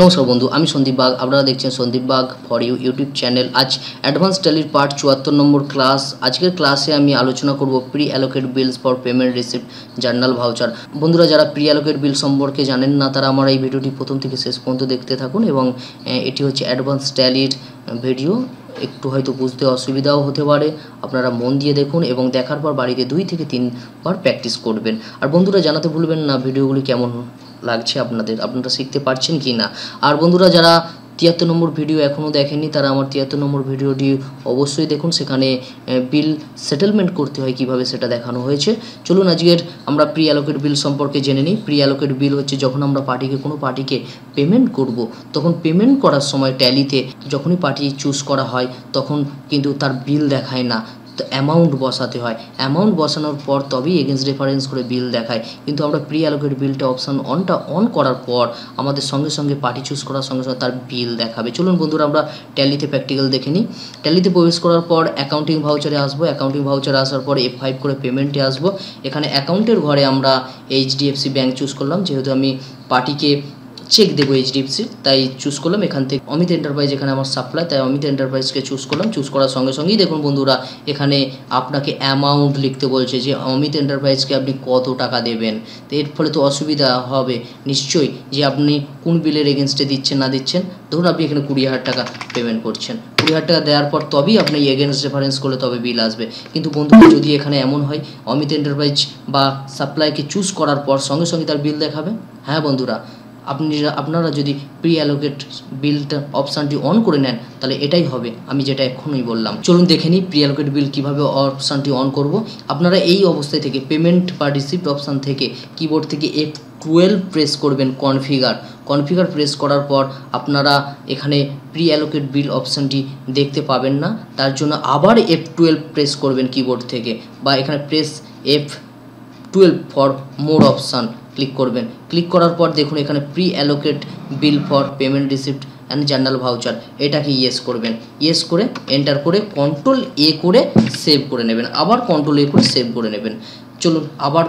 নমস্কার বন্ধু, আমি সন্দীপ বাগ। আপনারা দেখছেন Sandip Bag for you YouTube channel আজ অ্যাডভান্স ট্যালির পার্ট চুয়াত্তর নম্বর ক্লাস আজকের ক্লাসে আমি আলোচনা করব pre allocate bills for payment receipt journal voucher বন্ধুরা, যারা প্রি অ্যালোকেট বিল সম্পর্কে জানেন না, তারা আমার এই ভিডিওটি প্রথম থেকে শেষ পর্যন্ত দেখতে থাকুন এবং এটি হচ্ছে অ্যাডভান্স ট্যালির ভিডিও একটু হয়তো বুঝতে অসুবিধাও হতে পারে। আপনারা মন দিয়ে দেখুন এবং দেখার পর বাড়িতে দুই থেকে তিনবার প্র্যাকটিস করবেন। আর বন্ধুরা, জানাতে ভুলবেন না, ভিডিওগুলি কেমন? লাগছে আপনাদের, আপনারা শিখতে পারছেন কি না? আর বন্ধুরা, যারা তিয়াত্তর নম্বর ভিডিও এখনও দেখেননি, তারা আমার তিয়াত্তর নম্বর ভিডিওটি অবশ্যই দেখুন। সেখানে বিল সেটেলমেন্ট করতে হয়, কীভাবে সেটা দেখানো হয়েছে। চলুন আজকের আমরা প্রি অ্যালোকেট বিল সম্পর্কে জেনে নিই। প্রি অ্যালোকেট বিল হচ্ছে যখন আমরা পার্টিকে, কোনো পার্টিকে পেমেন্ট করব, তখন পেমেন্ট করার সময় ট্যালিতে যখনই পার্টি চুজ করা হয়, তখন কিন্তু তার বিল দেখায় না। তো অ্যামাউন্ট বসাতে হয়। অ্যামাউন্ট বসানোর পর তবেই এগেনস্ট রেফারেন্স করে বিল দেখায়। কিন্তু আমরা প্রি অ্যালোকেট বিলটা অপশান অনটা অন করার পর আমাদের সঙ্গে সঙ্গে পার্টি চুজ করার সঙ্গে সঙ্গে তার বিল দেখাবে। চলুন বন্ধুরা, আমরা ট্যালিতে প্র্যাকটিক্যাল দেখে নিই। ট্যালিতে প্রবেশ করার পর অ্যাকাউন্টিং ভাউচারে আসব। অ্যাকাউন্টিং ভাউচারে আসার পর এফ ফাইভ করে পেমেন্টে আসব। এখানে অ্যাকাউন্টের ঘরে আমরা এইচডিএফসি ব্যাঙ্ক চুজ করলাম। যেহেতু আমি পার্টিকে চেক দেবো এইচডিএফসি তাই চুজ করলাম। এখান থেকে অমিত এন্টারপ্রাইজ এখানে আমার সাপ্লাই তাই অমিত এন্টারপ্রাইজকে চুজ করলাম। চুজ করার সঙ্গে সঙ্গেই দেখুন বন্ধুরা, এখানে আপনাকে অ্যামাউন্ট লিখতে বলছে যে, অমিত এন্টারপ্রাইজকে আপনি কত টাকা দেবেন? তো এর ফলে তো অসুবিধা হবে। নিশ্চয়ই যে আপনি কোন বিলের এগেনস্টে দিচ্ছেন, না দিচ্ছেন, ধরুন আপনি এখানে কুড়ি হাজার টাকা পেমেন্ট করছেন। কুড়ি হাজার টাকা দেওয়ার পর তবেই আপনি এগেনস্ট রেফারেন্স করলে তবে বিল আসবে। কিন্তু বন্ধুরা, যদি এখানে এমন হয়, অমিত এন্টারপ্রাইজ বা সাপ্লাইকে চুজ করার পর সঙ্গে সঙ্গে তার বিল দেখাবে? হ্যাঁ বন্ধুরা আপনি আপনারা যদি প্রি অ্যালোকেট বিলটা অপশানটি অন করে নেন, তাহলে এটাই হবে। আমি যেটা এক্ষুনি বললাম। চলুন দেখে নিই প্রি অ্যালোকেট বিল কীভাবে অপশানটি অন করব। আপনারা এই অবস্থায় থেকে পেমেন্ট বা রিসিপ্ট অপশান থেকে কিবোর্ড থেকে এফ টুয়েলভ প্রেস করবেন কনফিগার কনফিগার প্রেস করার পর আপনারা এখানে প্রি অ্যালোকেট বিল অপশানটি দেখতে পাবেন না। তার জন্য আবার এফ টুয়েলভ প্রেস করবেন কিবোর্ড থেকে। বা এখানে press F twelve for more option click করবেন। ক্লিক করার পর দেখুন এখানে pre allocate bill for payment receipt and journal voucher এটাকে ইয়েস করবেন। ইয়েস করে এন্টার করে কন্ট্রোল এ করে সেভ করে নেবেন। আবার কন্ট্রোল এ করে সেভ করে নেবেন। চলুন, আবার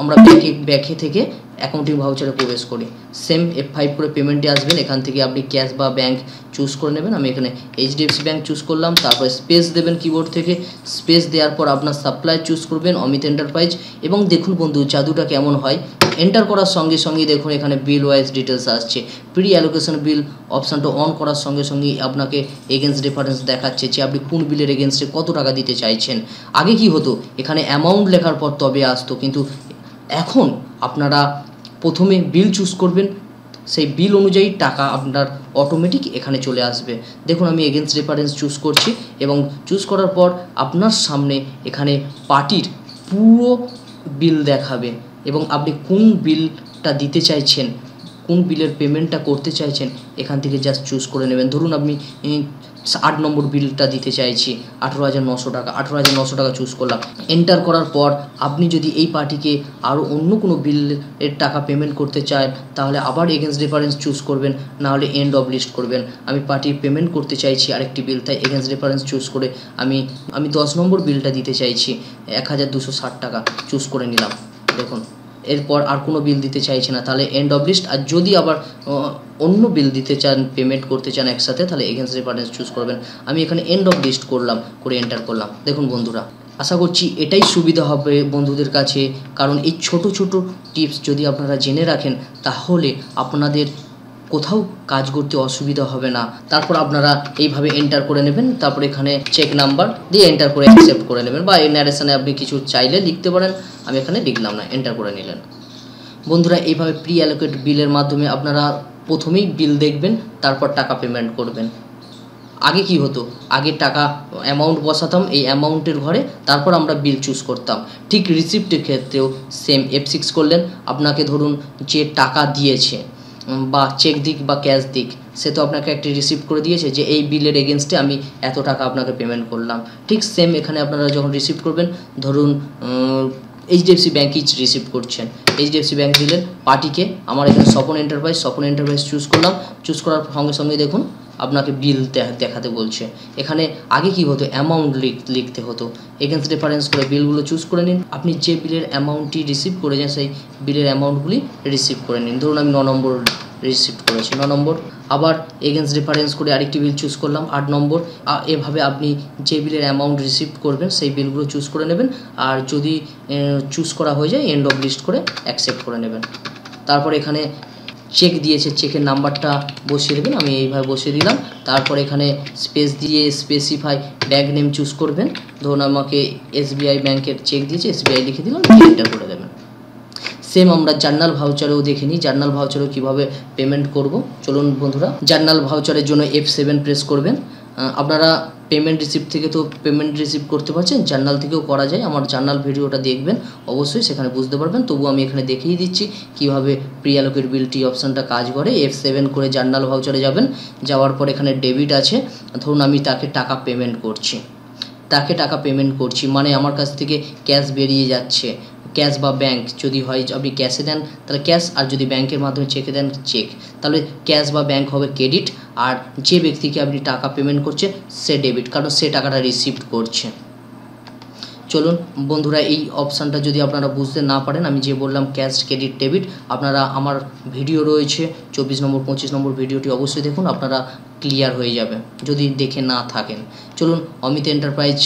আমরা ব্যাকে ব্যাকে থেকে অ্যাকাউন্টিং ভাউচারে প্রবেশ করি। সেম এফ ফাইভ করে পেমেন্টে আসবেন, এখান থেকে আপনি ক্যাশ বা ব্যাংক চুজ করে নেবেন। আমি এখানে এইচডিএফসি ব্যাঙ্ক চুজ করলাম, তারপরে স্পেস দেবেন কিবোর্ড থেকে। স্পেস দেওয়ার পর আপনার সাপ্লাই চুজ করবেন অমিত এন্টারপ্রাইজ এবং দেখুন বন্ধু, জাদুটা কেমন হয়। এন্টার করার সঙ্গে সঙ্গে দেখুন, এখানে বিল ওয়াইজ ডিটেলস আসছে। প্রি অ্যালোকেশন বিল অপশানটা অন করার সঙ্গে সঙ্গেই আপনাকে এগেনস্ট রেফারেন্স দেখাচ্ছে যে আপনি কোন বিলের এগেনস্টে কত টাকা দিতে চাইছেন। আগে কি হতো? এখানে অ্যামাউন্ট লেখার পর তবে আসতো, কিন্তু এখন আপনারা প্রথমে বিল চুজ করবেন, সেই বিল অনুযায়ী টাকা আপনার অটোমেটিক এখানে চলে আসবে। দেখুন, আমি এগেনস্ট রেফারেন্স চুজ করছি এবং চুজ করার পর আপনার সামনে এখানে পার্টির পুরো বিল দেখাবে এবং আপনি কোন বিলটা দিতে চাইছেন কোন বিলের পেমেন্টটা করতে চাইছেন, এখান থেকে জাস্ট চুজ করে নেবেন। ধরুন আপনি আট নম্বর বিলটা দিতে চাইছি, আঠেরো হাজার নশো টাকা, আঠেরো হাজার নশো টাকা চুজ করলাম। এন্টার করার পর আপনি যদি এই পার্টিকে আরও অন্য কোনো বিলের টাকা পেমেন্ট করতে চান, তাহলে আবার এগেনস্ট রেফারেন্স চুজ করবেন, নাহলে এন্ড অফ লিস্ট করবেন। আমি পার্টির পেমেন্ট করতে চাইছি আরেকটি বিল, তাই এগেনস্ট রেফারেন্স চুজ করে আমি আমি দশ নম্বর বিলটা দিতে চাইছি, এক হাজার দুশো ষাট টাকা চুজ করে নিলাম। দেখুন। এরপর আর কোনো বিল দিতে চাইছে না। তাহলে এন্ড অফ লিস্ট আর যদি আবার অন্য বিল দিতে চান পেমেন্ট করতে চান একসাথে, তাহলে এগেন্স রেফারেন্স চুজ করবেন। আমি এখানে এন্ড অফ লিস্ট করলাম, করে এন্টার করলাম। দেখুন বন্ধুরা, আশা করছি এটাই সুবিধা হবে বন্ধুদের কাছে। কারণ এই ছোট ছোট টিপস যদি আপনারা জেনে রাখেন, তাহলে আপনাদের কোথাও কাজ করতে অসুবিধা হবে না। তারপর আপনারা এইভাবে এন্টার করে নেবেন। তারপর এখানে চেক নাম্বার দিয়ে এন্টার করে অ্যাকসেপ্ট করে নেবেন বা এই ন্যারেশনে আপনি কিছু চাইলে লিখতে পারেন। আমি এখানে লিখলাম না এন্টার করে নিলেন। বন্ধুরা, এইভাবে প্রি অ্যালোকেট বিলের মাধ্যমে আপনারা প্রথমেই বিল দেখবেন, তারপর টাকা পেমেন্ট করবেন। আগে কি হতো? আগে টাকা অ্যামাউন্ট বসাতাম, এই অ্যামাউন্টের ঘরে তারপর আমরা বিল চুজ করতাম। ঠিক রিসিপ্টের ক্ষেত্রেও সেম এফ সিক্স করলেন। আপনাকে ধরুন যে টাকা দিয়েছে বা চেক দিক বা ক্যাশ দিক, সে তো আপনাকে একটি রিসিভ করে দিয়েছে যে এই বিলের এগেনস্টে আমি এত টাকা আপনাকে পেমেন্ট করলাম। ঠিক সেম এখানে আপনারা যখন রিসিভ করবেন, ধরুন এইচডিএফসি ব্যাঙ্কই রিসিভ করছেন। এইচডিএফসি ব্যাঙ্ক দিলেন পার্টিকে আমার এখানে Swapan enterprise Swapan enterprise choose করলাম। চুজ করার সঙ্গে সঙ্গে দেখুন, আপনাকে বিল দেখাতে বলছে। এখানে আগে কি হতো? অ্যামাউন্ট লিখতে হতো। এগেন্স্ট রেফারেন্স করে বিলগুলো চুজ করে নিন। আপনি যে বিলের অ্যামাউন্টটি রিসিভ করেছেন, সেই বিলের অ্যামাউন্টগুলি রিসিভ করে নিন। ধরুন আমি ন নম্বর রিসিভ করেছি, ন নম্বর। আবার এগেন্স রেফারেন্স করে আরেকটি বিল চুজ করলাম, আট নম্বর। এভাবে আপনি যে বিলের অ্যামাউন্ট রিসিভ করবেন, সেই বিলগুলো চুজ করে নেবেন। আর যদি চুজ করা হয়ে যায় এন্ড অফ লিস্ট করে অ্যাকসেপ্ট করে নেবেন। তারপর এখানে চেক দিয়েছে চেকের নাম্বারটা বসিয়ে দেবেন, আমি এইভাবে বসিয়ে দিলাম। তারপর এখানে স্পেস দিয়ে স্পেসিফাই ব্যাঙ্ক নেম চুজ করবেন। ধরুন আমাকে এসবিআই ব্যাংকের চেক দিয়েছে এসবিআই লিখে দিলাম করে সেম আমরা জার্নাল ভাউচারেও দেখে নিই জার্নাল ভাউচারেও কীভাবে পেমেন্ট করব? চলুন বন্ধুরা জার্নাল ভাউচারের জন্য এফ সেভেন প্রেস করবেন। আপনারা পেমেন্ট রিসিপ্ট থেকে তো পেমেন্ট রিসিভ করতে পারছেন জার্নাল থেকেও করা যায়। আমার জার্নাল ভিডিওটা দেখবেন, অবশ্যই সেখানে বুঝতে পারবেন। তবু আমি এখানে দেখিয়ে দিচ্ছি কীভাবে প্রি অ্যালোকেট বিলটি অপশানটা কাজ করে। এফ সেভেন করে জার্নাল ভাউচারে যাবেন। যাওয়ার পর এখানে ডেবিট আছে। ধরুন আমি তাকে টাকা পেমেন্ট করছি। তাকে টাকা পেমেন্ট করছি। মানে আমার কাছ থেকে ক্যাশ বেরিয়ে যাচ্ছে। ক্যাশ বা ব্যাংক যদি হয়, আপনি ক্যাশে দেন, তাহলে ক্যাশ আর যদি ব্যাংকের মাধ্যমে চেকে দেন চেক তাহলে ক্যাশ বা ব্যাংক হবে ক্রেডিট আর যে ব্যক্তিকে আপনি টাকা পেমেন্ট করছেন সে ডেবিট কারণ সে টাকাটা রিসিভ করছে। চলুন, বন্ধুরা, এই অপশানটা যদি আপনারা বুঝতে না পারেন, আমি যে বললাম ক্যাশ ক্রেডিট ডেবিট আপনারা, আমার ভিডিও রয়েছে, চব্বিশ নম্বর, পঁচিশ নম্বর ভিডিওটি অবশ্যই দেখুন, আপনারা ক্লিয়ার হয়ে যাবে, যদি দেখে না থাকেন। চলুন, অমিত এন্টারপ্রাইজ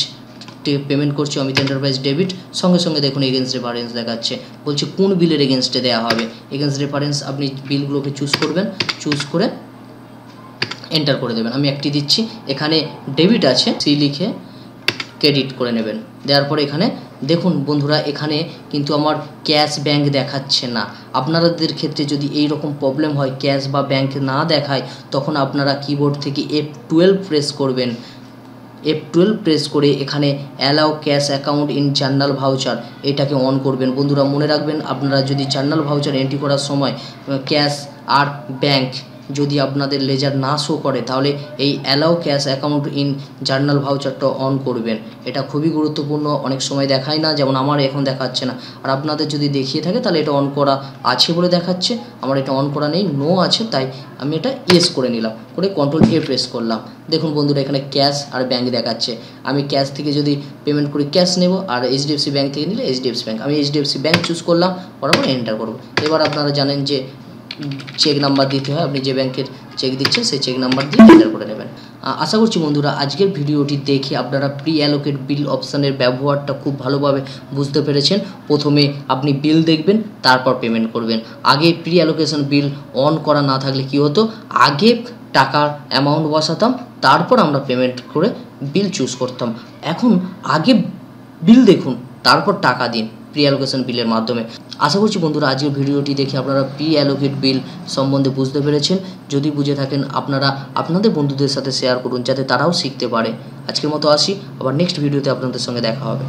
পেমেন্ট করছি অমিত এন্টারপ্রাইজ ডেবিট সঙ্গে সঙ্গে দেখুন এগেন্স্ট রেফারেন্স দেখাচ্ছে। বলছে কোন বিলের এগেনস্টে দেওয়া হবে। এগেন্স্ট রেফারেন্স আপনি বিলগুলোকে চুজ করবেন। চুজ করে এন্টার করে দেবেন। আমি একটি দিচ্ছি। এখানে ডেবিট আছে। সি লিখে ক্রেডিট করে নেবেন। দেওয়ার পরে এখানে দেখুন বন্ধুরা, এখানে কিন্তু আমার ক্যাশ ব্যাংক দেখাচ্ছে না। আপনাদের ক্ষেত্রে যদি এই রকম প্রবলেম হয় ক্যাশ বা ব্যাংক না দেখায়, তখন আপনারা কিবোর্ড থেকে এফ টুয়েলভ প্রেস করবেন। এফ টুয়েলভ প্রেস করে এখানে allow cash account in journal voucher এটাকে অন করবেন। বন্ধুরা, মনে রাখবেন, আপনারা যদি জার্নাল ভাউচার এন্ট্রি করার সময় ক্যাশ আর ব্যাংক যদি আপনাদের লেজার না শো করে, তাহলে এই allow cash account in journal ভাউচারটা on করবেন। এটা খুবই গুরুত্বপূর্ণ, অনেক সময় দেখায় না, যেমন আমার এখন দেখাচ্ছে না। আর আপনাদের যদি দেখিয়ে থাকে, তাহলে এটা অন করা আছে বলে দেখাচ্ছে। আমার এটা অন করা নেই নো আছে, তাই আমি এটা ইয়েস করে নিলাম। করে কন্ট্রোল এ প্রেস করলাম। দেখুন বন্ধুরা, এখানে ক্যাশ আর ব্যাঙ্ক দেখাচ্ছে। আমি ক্যাশ থেকে যদি পেমেন্ট করি ক্যাশ নেব, আর এইচডিএফসি ব্যাংক থেকে নিলে এইচডিএফসি ব্যাঙ্ক আমি এইচডিএফসি ব্যাঙ্ক চুজ করলাম, করার পর এন্টার করব। এবার আপনারা জানেন যে চেক নাম্বার দিতে হয়, আপনি যে ব্যাংকের চেক দিচ্ছেন, সেই চেক নাম্বার দিয়ে এন্টার করে নেবেন। আশা করছি বন্ধুরা, আজকের ভিডিওটি দেখে আপনারা প্রি অ্যালোকেট বিল অপশানের ব্যবহারটা খুব ভালোভাবে বুঝতে পেরেছেন। প্রথমে আপনি বিল দেখবেন, তারপর পেমেন্ট করবেন। আগে প্রি অ্যালোকেশন বিল অন করা না থাকলে কি হতো? আগে টাকার অ্যামাউন্ট বসাতাম, তারপর আমরা পেমেন্ট করে বিল চুজ করতাম। এখন আগে বিল দেখুন, তারপর টাকা দিন। প্রি অ্যালোকেশন বিলের মাধ্যমে। আশা করছি বন্ধুরা, আজকের ভিডিওটি দেখে আপনারা প্রি অ্যালোকেট বিল সম্বন্ধে বুঝতে পেরেছেন। যদি বুঝে থাকেন, আপনারা আপনাদের বন্ধুদের সাথে শেয়ার করুন, যাতে তারাও শিখতে পারে। আজকের মতো আসি, আবার নেক্সট ভিডিওতে আপনাদের সঙ্গে দেখা হবে।